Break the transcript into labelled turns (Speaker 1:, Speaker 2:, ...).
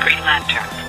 Speaker 1: Green Lantern.